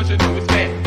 cause you know it's bad.